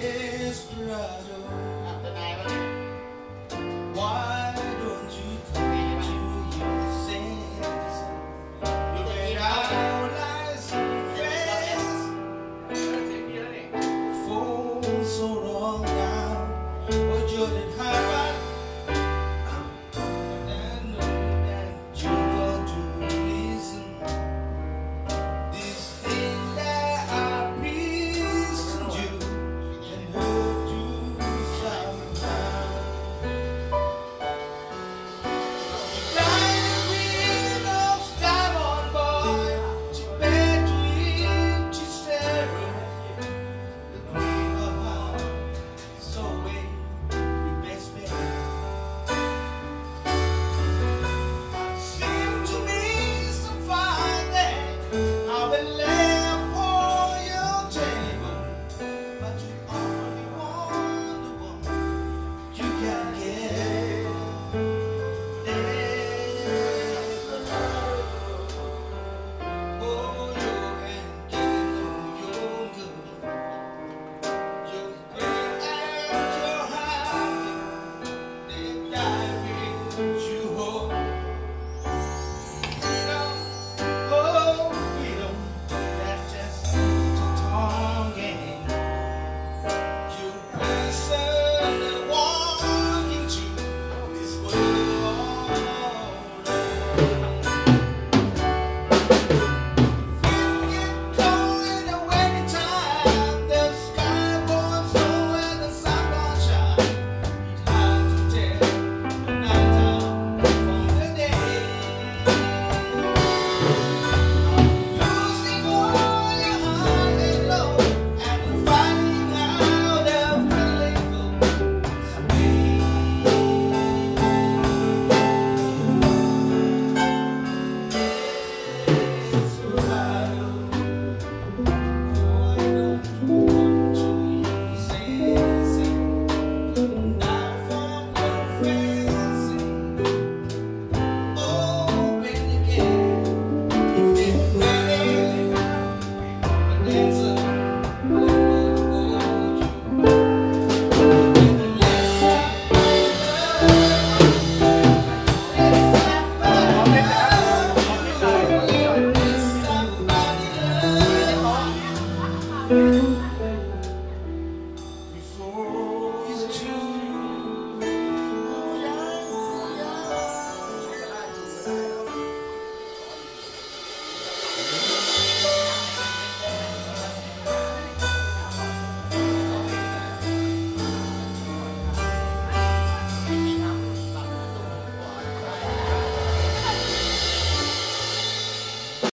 desperado. Why